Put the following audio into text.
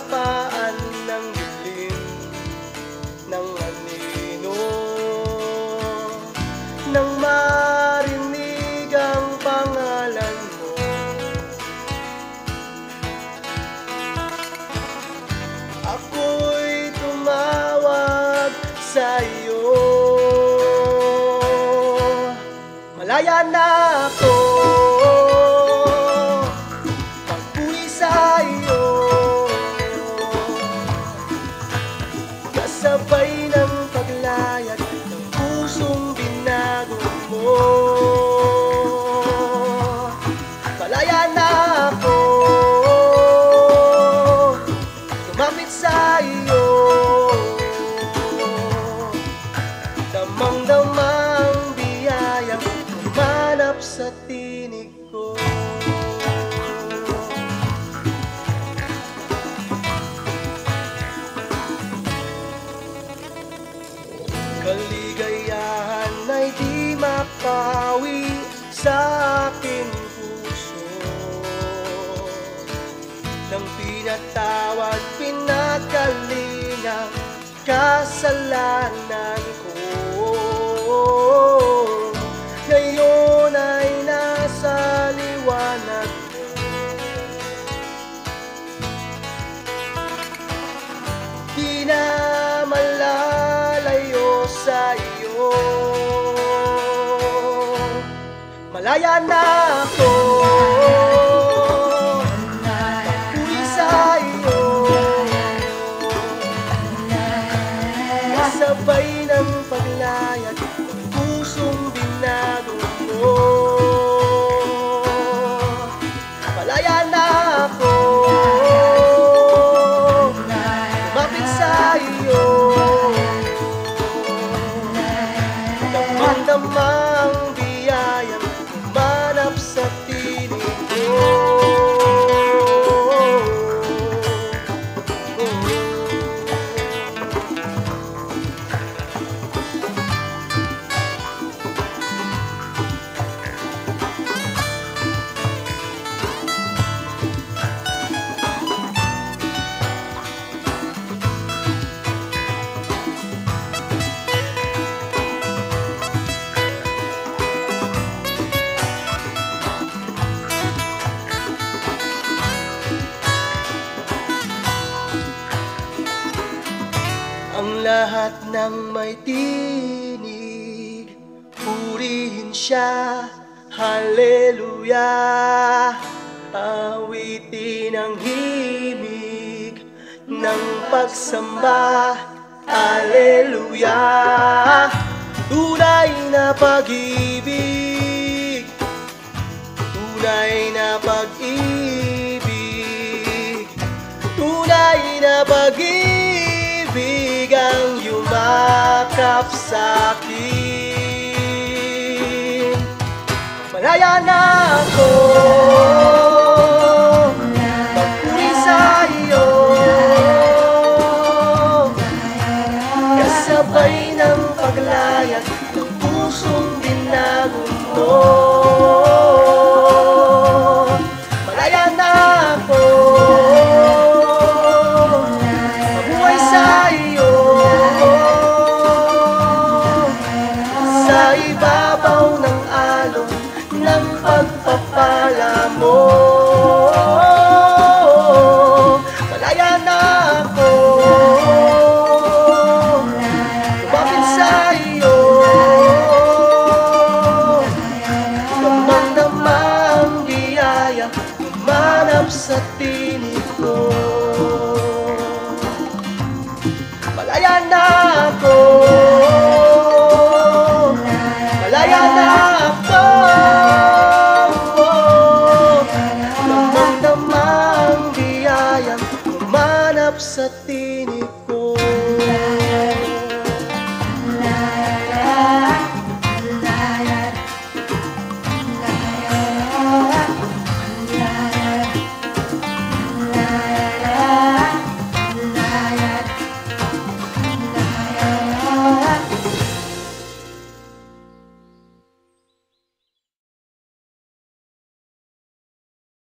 kapayapaan ng dilim ng anino. Nang marinig ang pangalan mo. Ako'y tumawag sa iyo Malaya na ako Oh. Sa aking puso. Nang pinatawad, pinagalinang kasalanan Malaya na ako Ang lahat ng may tinig Purihin siya. Hallelujah! Awitin ang himig Ng pagsamba. Hallelujah! Tunay na pag-ibig yumakap sa akin. Malaya na ako ibabaw ng alon Ng pagpapala mo. Malaya na ako. Lumapit sa iyo? Damang-damang biyaya Humanap sa tinig ko. Malaya na ako